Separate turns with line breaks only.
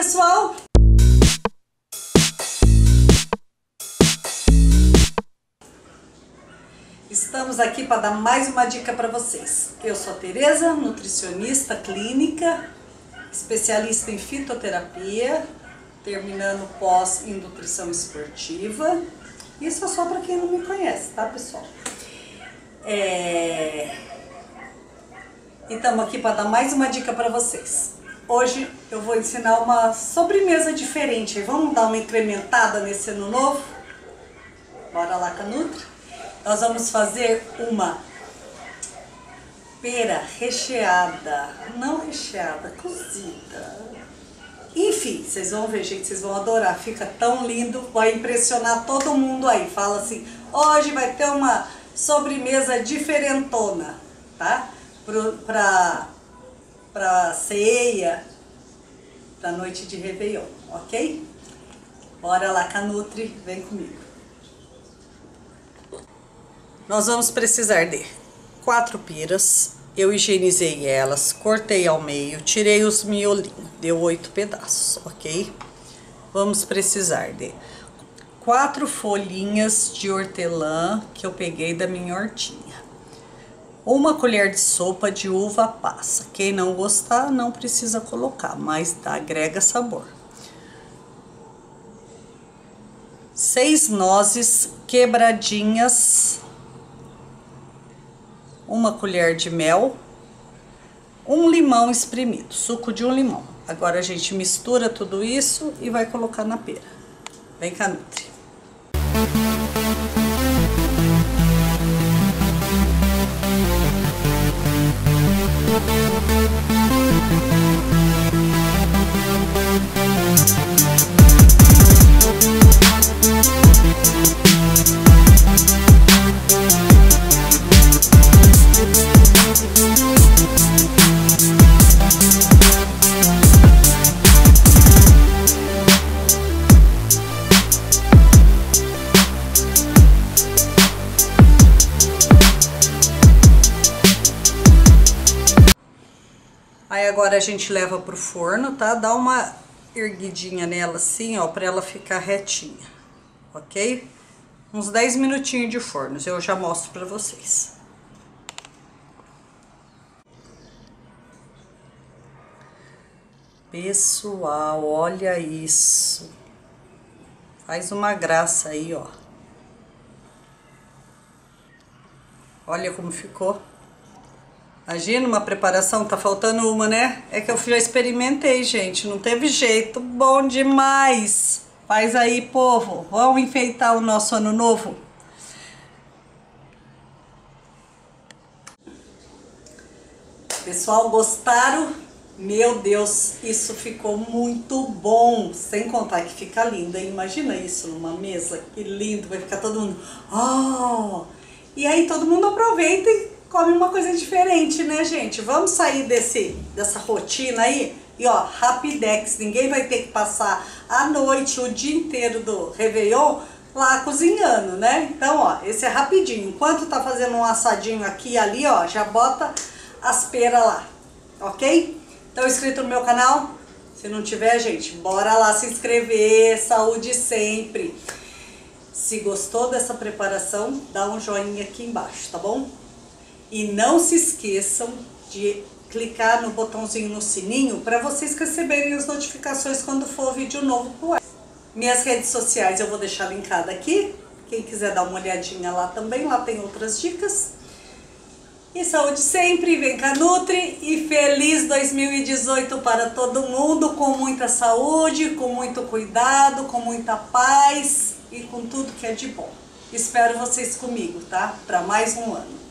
pessoal! Estamos aqui para dar mais uma dica para vocês. Eu sou a Tereza, nutricionista clínica, especialista em fitoterapia, terminando pós em nutrição esportiva. Isso é só para quem não me conhece, tá, pessoal? É... E estamos aqui para dar mais uma dica para vocês. Hoje eu vou ensinar uma sobremesa diferente. Vamos dar uma incrementada nesse ano novo? Bora lá, Canutra? Nós vamos fazer uma pera recheada, não recheada, cozida. Enfim, vocês vão ver, gente, vocês vão adorar. Fica tão lindo, vai impressionar todo mundo aí. Fala assim, hoje vai ter uma sobremesa diferentona, tá? Pro, pra para ceia, para noite de Réveillon, ok? Bora lá, Canutri, vem comigo. Nós vamos precisar de quatro piras, eu higienizei elas, cortei ao meio, tirei os miolinhos, deu oito pedaços, ok? Vamos precisar de quatro folhinhas de hortelã que eu peguei da minha hortinha uma colher de sopa de uva passa. Quem não gostar, não precisa colocar, mas agrega sabor. Seis nozes quebradinhas, uma colher de mel, um limão espremido, suco de um limão. Agora a gente mistura tudo isso e vai colocar na pera. Vem cá, Nutri. Aí agora a gente leva pro forno, tá? Dá uma erguidinha nela assim, ó, pra ela ficar retinha, ok? Uns 10 minutinhos de forno, eu já mostro pra vocês. Pessoal, olha isso. Faz uma graça aí, ó. Olha como ficou. Imagina uma preparação, tá faltando uma, né? É que eu já experimentei, gente, não teve jeito. Bom demais! Faz aí, povo. Vamos enfeitar o nosso ano novo? Pessoal, gostaram? Meu Deus, isso ficou muito bom. Sem contar que fica linda. Imagina isso numa mesa, que lindo. Vai ficar todo mundo... Oh! E aí todo mundo aproveita e come uma coisa diferente, né, gente? Vamos sair desse, dessa rotina aí e, ó, rapidex. Ninguém vai ter que passar a noite, o dia inteiro do Réveillon lá cozinhando, né? Então, ó, esse é rapidinho. Enquanto tá fazendo um assadinho aqui e ali, ó, já bota as peras lá, ok? Então, inscrito no meu canal? Se não tiver, gente, bora lá se inscrever. Saúde sempre. Se gostou dessa preparação, dá um joinha aqui embaixo, tá bom? E não se esqueçam de clicar no botãozinho no sininho para vocês receberem as notificações quando for vídeo novo pro ar. Minhas redes sociais eu vou deixar linkada aqui. Quem quiser dar uma olhadinha lá também, lá tem outras dicas. E saúde sempre, vem cá Nutri e feliz 2018 para todo mundo, com muita saúde, com muito cuidado, com muita paz e com tudo que é de bom. Espero vocês comigo, tá? Para mais um ano.